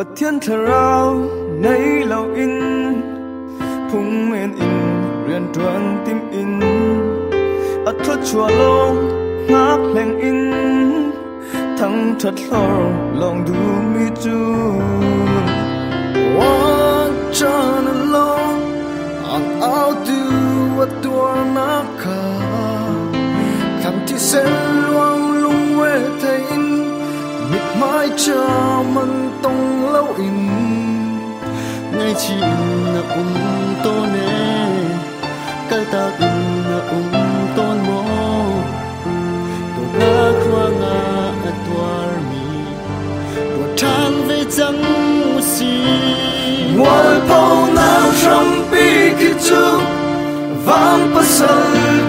ปะเทียนเธอทราในเหล่าอินพุงเมนอินเรียนดวนติมอินอัทชัวลงนักแหลงอิน ทั้งทัดลอลองดูมีจูว่าจานลงอังเอาดูว่าตัวนักกาคำที่เส้นลวงลุงเวทอินมิดไม้จา mân tông lâu in. Ngay chi na um to ne kal ta in na um ton mo to na khwa nga atwar mi to thang ve chang si. Wal pau na sham pi ki chu vang pasal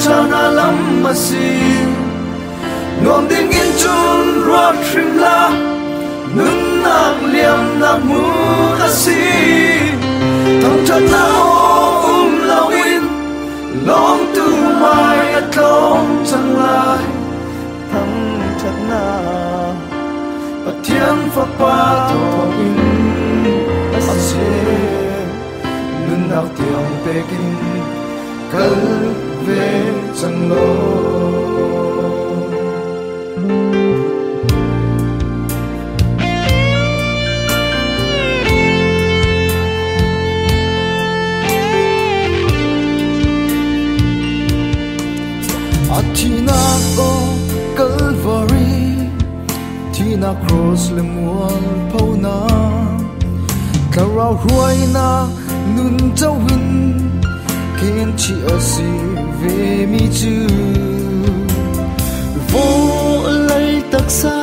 chana lam masi nuam ding in chun ruat trim la nun nak liam nak mu asi thong chat na um la win long tu mai at long chan lai. Thăng thật na But thiên phật pa thong in asi nun nak tiang pekin kal ve chan lo o Calvary Tina cross le mual pau na. Karau huai na nun tawin Ken chi asi ve mi chu vô lấy tak sa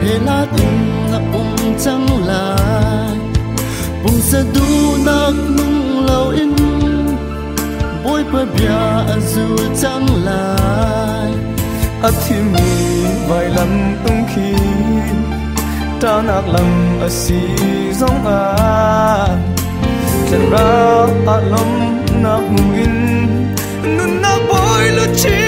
he na tin na um chang lai. Bung sa du nak nu pa bia azu chang lai at thi mi vai lam tung khi ta nak lam a si zong a chân ra a lom na hu in nun na boy lu chi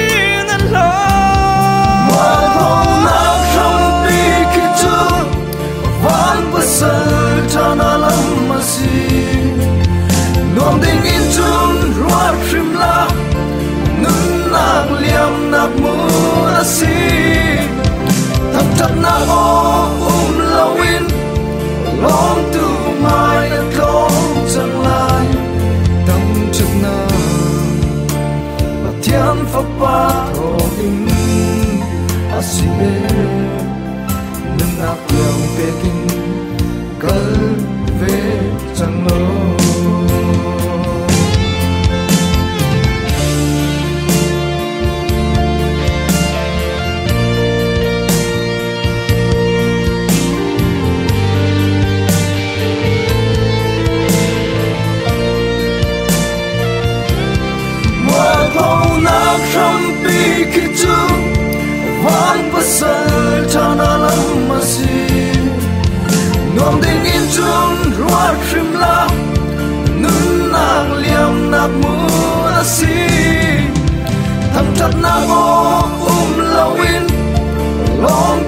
Thap thap na o um lawin Long tu mai at long chẳng lâu pasal chana lam masi Nuam ding in chun ruat trim la Nun nak liam nak mu asi Tham chat na o um lawin Long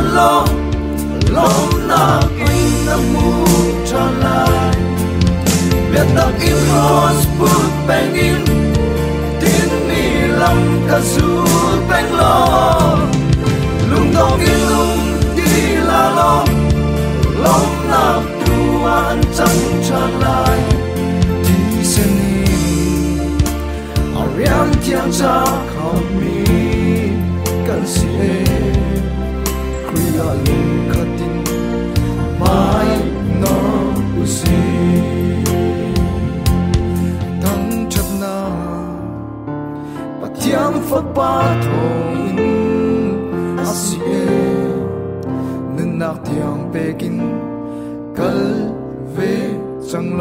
lo lo na nak na mu cha lai Biết ta in cross put bang in Tin ni lam ka su Patiam fa asie Nên nak tiang pekin kal ve chẳng